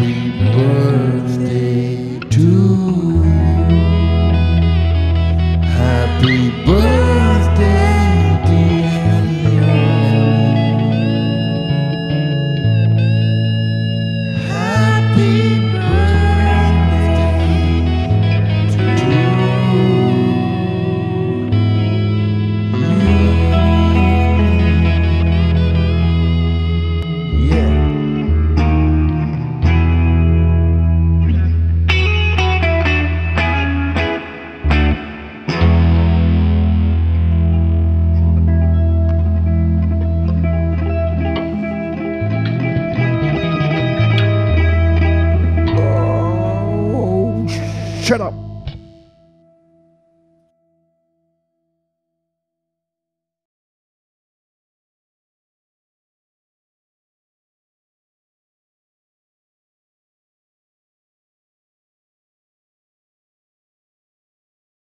we Shut up.